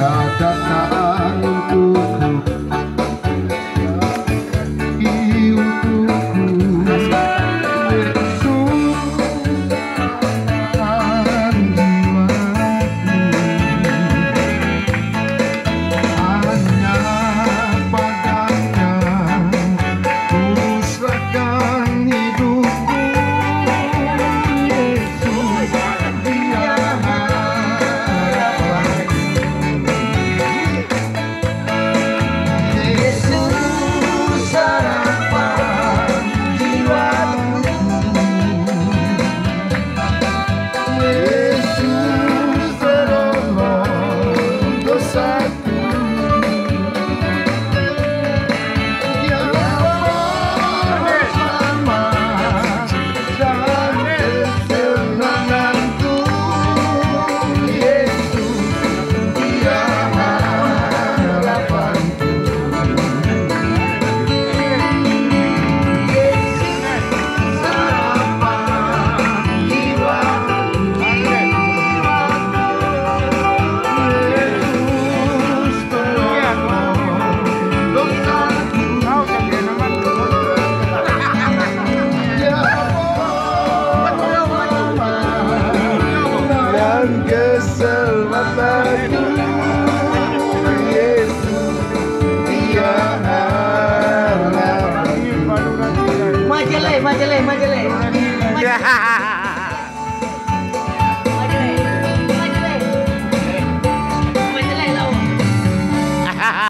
da da da. Majeleh, majeleh, majeleh.